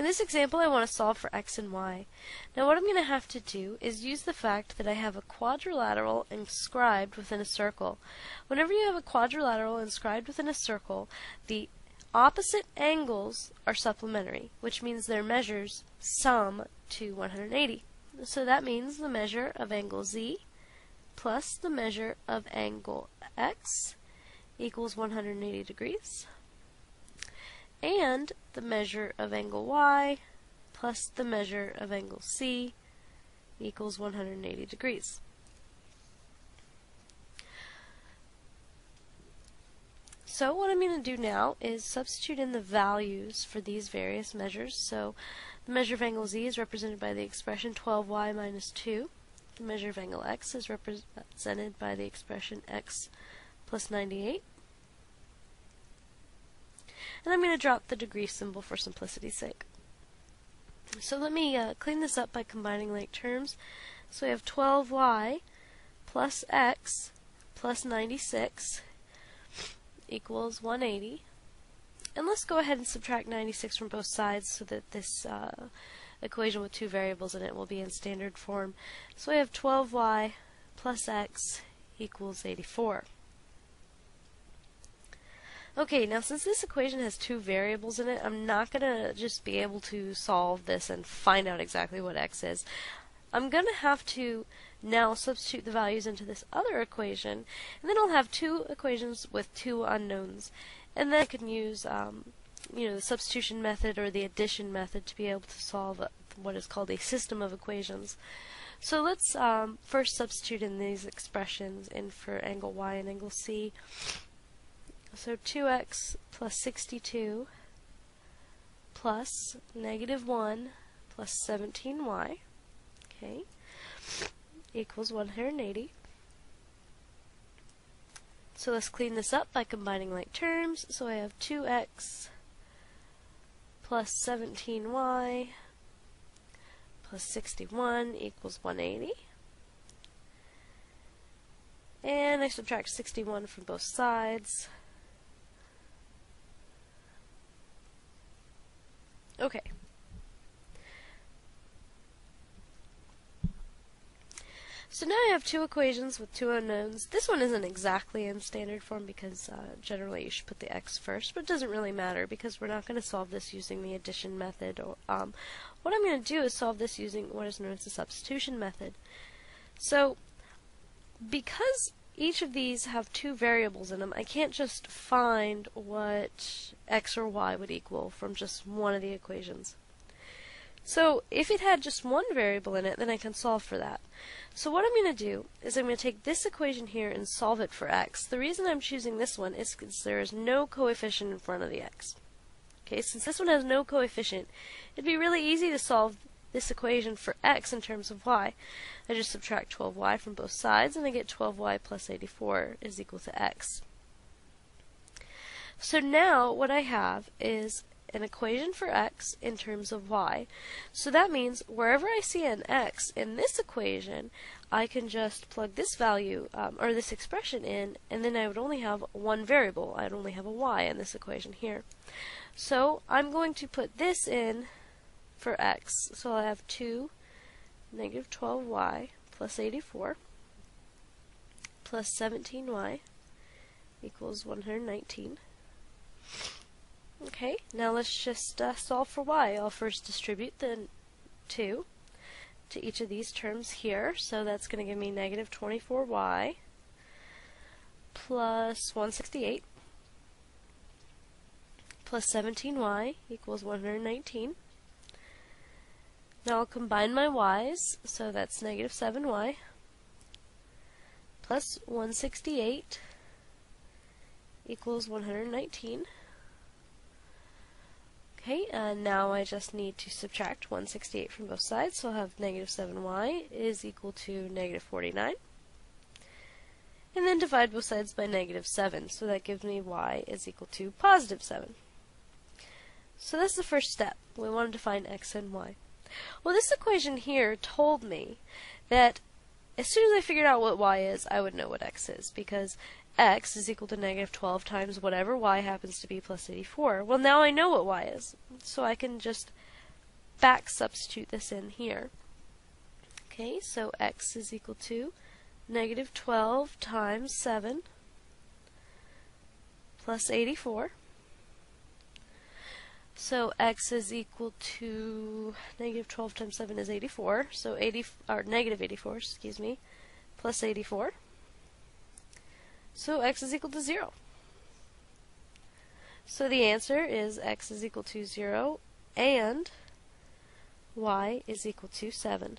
In this example, I want to solve for x and y. Now what I'm going to have to do is use the fact that I have a quadrilateral inscribed within a circle. Whenever you have a quadrilateral inscribed within a circle, the opposite angles are supplementary, which means their measures sum to 180. So that means the measure of angle z plus the measure of angle x equals 180 degrees and the measure of angle y plus the measure of angle c equals 180 degrees. So what I'm going to do now is substitute in the values for these various measures. So the measure of angle z is represented by the expression 12y minus 2. The measure of angle x is represented by the expression x plus 98. And I'm going to drop the degree symbol for simplicity's sake. So let me uh, clean this up by combining like terms. So we have 12y plus x plus 96 equals 180. And let's go ahead and subtract 96 from both sides so that this uh, equation with two variables in it will be in standard form. So we have 12y plus x equals 84. Okay, now since this equation has two variables in it, I'm not going to just be able to solve this and find out exactly what x is. I'm going to have to now substitute the values into this other equation, and then I'll have two equations with two unknowns. And then I can use, um, you know, the substitution method or the addition method to be able to solve what is called a system of equations. So let's um, first substitute in these expressions in for angle y and angle c. So 2x plus 62 plus negative 1 plus 17y, okay, equals 180. So let's clean this up by combining like terms. So I have 2x plus 17y plus 61 equals 180. And I subtract 61 from both sides. Okay. So now I have two equations with two unknowns. This one isn't exactly in standard form because uh, generally you should put the x first, but it doesn't really matter because we're not going to solve this using the addition method. Or, um, what I'm going to do is solve this using what is known as the substitution method. So because each of these have two variables in them, I can't just find what x or y would equal from just one of the equations. So if it had just one variable in it, then I can solve for that. So what I'm going to do is I'm going to take this equation here and solve it for x. The reason I'm choosing this one is because there is no coefficient in front of the x. Okay, since this one has no coefficient, it'd be really easy to solve this equation for x in terms of y. I just subtract 12y from both sides and I get 12y plus 84 is equal to x. So now what I have is an equation for x in terms of y. So that means wherever I see an x in this equation, I can just plug this value, um, or this expression in, and then I would only have one variable. I'd only have a y in this equation here. So I'm going to put this in for x. So I'll have 2 negative 12y plus 84 plus 17y equals 119. Okay, now let's just uh, solve for y. I'll first distribute the 2 to each of these terms here. So that's going to give me negative 24y plus 168 plus 17y equals 119. Now I'll combine my y's, so that's negative 7y plus 168 equals 119. Okay, and now I just need to subtract 168 from both sides, so I'll have negative 7y is equal to negative 49. And then divide both sides by negative 7, so that gives me y is equal to positive 7. So that's the first step. We wanted to find x and y. Well, this equation here told me that as soon as I figured out what y is, I would know what x is, because x is equal to negative 12 times whatever y happens to be plus 84. Well, now I know what y is, so I can just back substitute this in here. Okay, so x is equal to negative 12 times 7 plus 84. So x is equal to negative 12 times 7 is 84. So 80 or negative 84, excuse me, plus 84. So x is equal to 0. So the answer is x is equal to 0 and y is equal to 7.